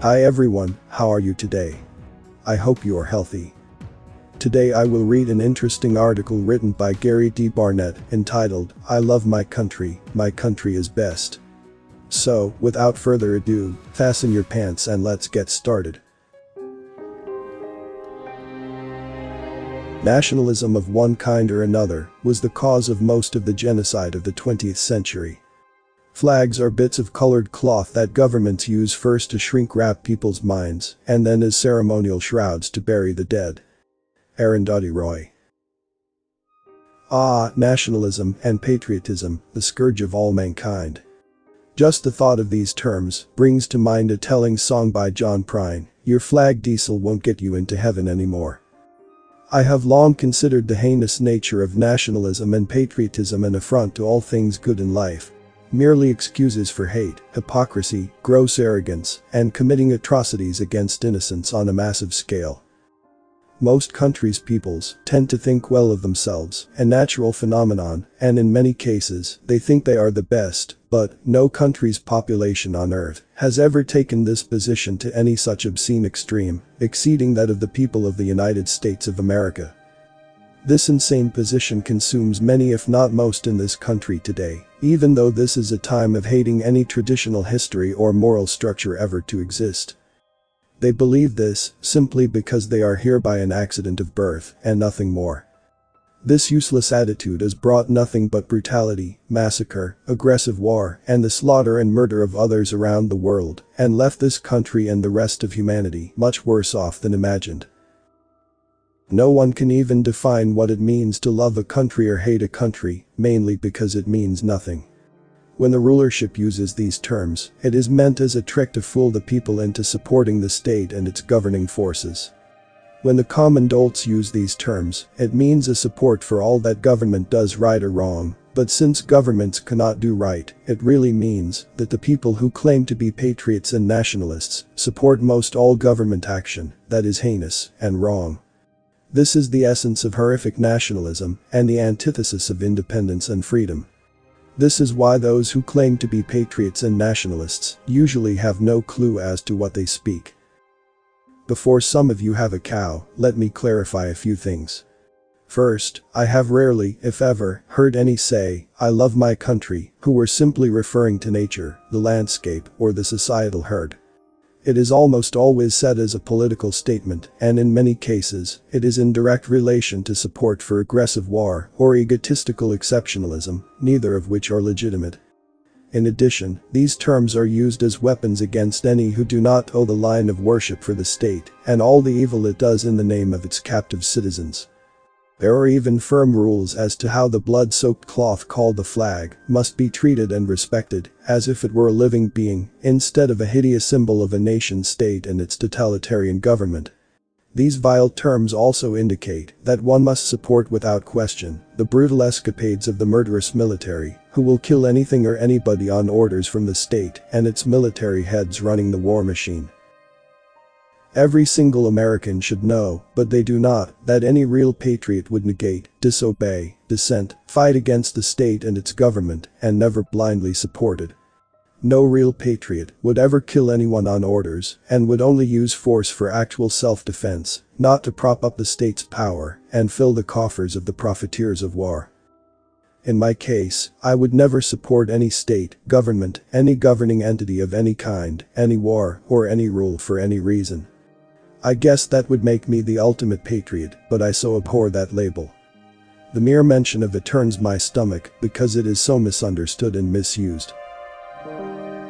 Hi everyone, how are you today? I hope you are healthy. Today I will read an interesting article written by Gary D. Barnett entitled, I love my country, my country is best. So, without further ado, fasten your pants and let's get started. Nationalism of one kind or another was the cause of most of the genocide of the 20th century. Flags are bits of colored cloth that governments use first to shrink wrap people's minds and then as ceremonial shrouds to bury the dead. Arundhati Roy Ah, nationalism and patriotism, the scourge of all mankind. Just the thought of these terms brings to mind a telling song by John Prine, your flag decal won't get you into heaven anymore. I have long considered the heinous nature of nationalism and patriotism an affront to all things good in life, merely excuses for hate, hypocrisy, gross arrogance, and committing atrocities against innocents on a massive scale. Most countries' peoples tend to think well of themselves, a natural phenomenon, and in many cases, they think they are the best, but no country's population on earth has ever taken this position to any such obscene extreme, exceeding that of the people of the United States of America. This insane position consumes many if not most in this country today, even though this is a time of hating any traditional history or moral structure ever to exist. They believe this simply because they are here by an accident of birth and nothing more. This useless attitude has brought nothing but brutality, massacre, aggressive war, and the slaughter and murder of others around the world, and left this country and the rest of humanity much worse off than imagined. No one can even define what it means to love a country or hate a country, mainly because it means nothing. When the rulership uses these terms, it is meant as a trick to fool the people into supporting the state and its governing forces. When the common dolts use these terms, it means a support for all that government does right or wrong, but since governments cannot do right, it really means that the people who claim to be patriots and nationalists support most all government action that is heinous and wrong. This is the essence of horrific nationalism and the antithesis of independence and freedom. This is why those who claim to be patriots and nationalists usually have no clue as to what they speak. Before some of you have a cow, let me clarify a few things. First, I have rarely, if ever, heard any say, I love my country, who were simply referring to nature, the landscape, or the societal herd. It is almost always said as a political statement, and in many cases, it is in direct relation to support for aggressive war or egotistical exceptionalism, neither of which are legitimate. In addition, these terms are used as weapons against any who do not toe the line of worship for the state and all the evil it does in the name of its captive citizens. There are even firm rules as to how the blood-soaked cloth called the flag must be treated and respected, as if it were a living being, instead of a hideous symbol of a nation-state and its totalitarian government. These vile terms also indicate that one must support without question the brutal escapades of the murderous military, who will kill anything or anybody on orders from the state and its military heads running the war machine. Every single American should know, but they do not, that any real patriot would negate, disobey, dissent, fight against the state and its government, and never blindly support it. No real patriot would ever kill anyone on orders and would only use force for actual self-defense, not to prop up the state's power and fill the coffers of the profiteers of war. In my case, I would never support any state, government, any governing entity of any kind, any war, or any rule for any reason. I guess that would make me the ultimate patriot, but I so abhor that label. The mere mention of it turns my stomach because it is so misunderstood and misused.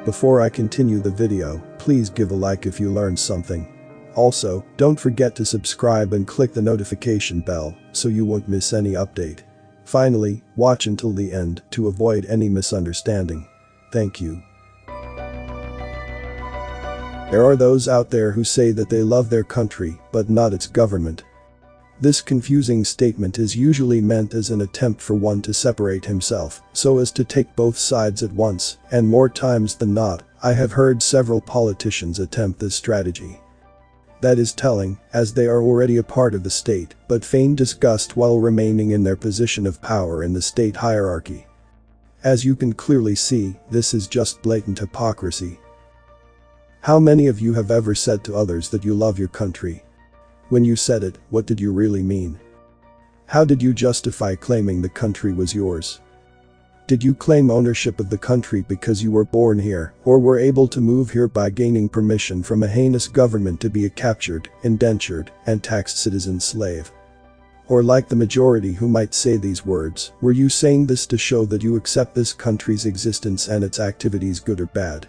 Before I continue the video, please give a like if you learned something. Also, don't forget to subscribe and click the notification bell so you won't miss any update. Finally, watch until the end to avoid any misunderstanding. Thank you. There are those out there who say that they love their country, but not its government. This confusing statement is usually meant as an attempt for one to separate himself, so as to take both sides at once, and more times than not, I have heard several politicians attempt this strategy. That is telling, as they are already a part of the state, but feign disgust while remaining in their position of power in the state hierarchy. As you can clearly see, this is just blatant hypocrisy. How many of you have ever said to others that you love your country? When you said it, what did you really mean? How did you justify claiming the country was yours? Did you claim ownership of the country because you were born here, or were able to move here by gaining permission from a heinous government to be a captured, indentured, and taxed citizen slave? Or like the majority who might say these words, were you saying this to show that you accept this country's existence and its activities good or bad?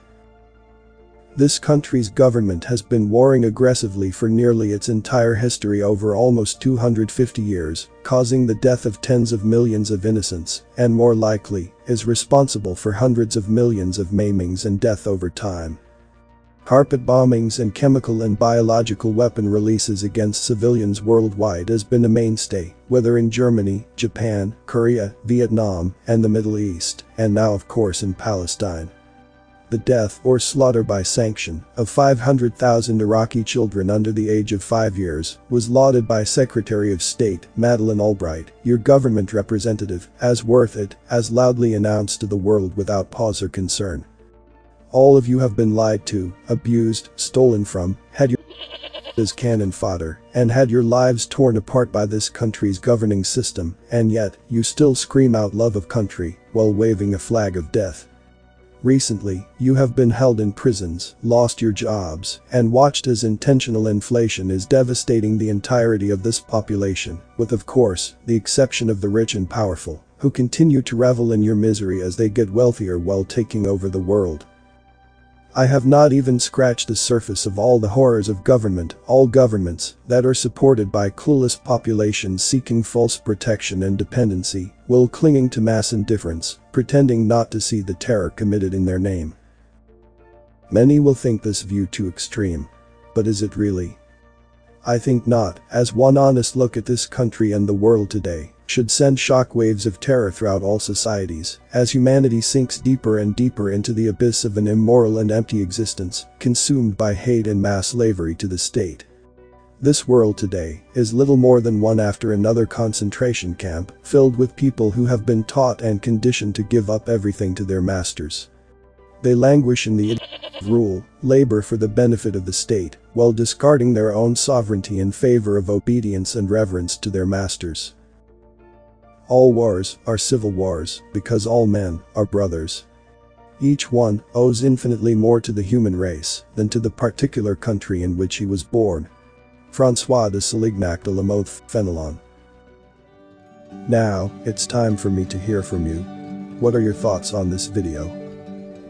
This country's government has been warring aggressively for nearly its entire history over almost 250 years, causing the death of tens of millions of innocents, and more likely, is responsible for hundreds of millions of maimings and death over time. Carpet bombings and chemical and biological weapon releases against civilians worldwide has been a mainstay, whether in Germany, Japan, Korea, Vietnam, and the Middle East, and now of course in Palestine the death or slaughter by sanction of 500,000 Iraqi children under the age of 5 years was lauded by Secretary of State Madeleine Albright, your government representative, as worth it, as loudly announced to the world without pause or concern. All of you have been lied to, abused, stolen from, had your as cannon fodder, and had your lives torn apart by this country's governing system, and yet, you still scream out love of country, while waving a flag of death. Recently, you have been held in prisons, lost your jobs, and watched as intentional inflation is devastating the entirety of this population, with of course, the exception of the rich and powerful, who continue to revel in your misery as they get wealthier while taking over the world. I have not even scratched the surface of all the horrors of government, all governments, that are supported by clueless populations seeking false protection and dependency, while clinging to mass indifference, pretending not to see the terror committed in their name. Many will think this view too extreme. But is it really? I think not, as one honest look at this country and the world today, should send shockwaves of terror throughout all societies, as humanity sinks deeper and deeper into the abyss of an immoral and empty existence, consumed by hate and mass slavery to the state. This world today is little more than one after another concentration camp, filled with people who have been taught and conditioned to give up everything to their masters. They languish in the rule, labor for the benefit of the state, while discarding their own sovereignty in favor of obedience and reverence to their masters. All wars are civil wars because all men are brothers. Each one owes infinitely more to the human race than to the particular country in which he was born. François de Salignac de la Mothe Fenelon. Now, it's time for me to hear from you. What are your thoughts on this video?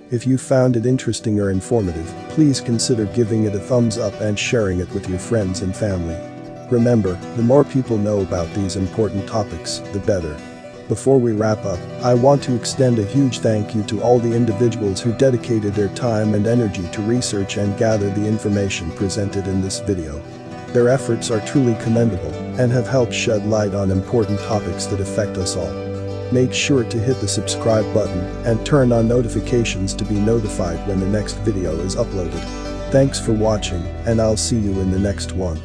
If you found it interesting or informative, please consider giving it a thumbs up and sharing it with your friends and family. Remember, the more people know about these important topics, the better. Before we wrap up, I want to extend a huge thank you to all the individuals who dedicated their time and energy to research and gather the information presented in this video. Their efforts are truly commendable and have helped shed light on important topics that affect us all. Make sure to hit the subscribe button and turn on notifications to be notified when the next video is uploaded. Thanks for watching and I'll see you in the next one.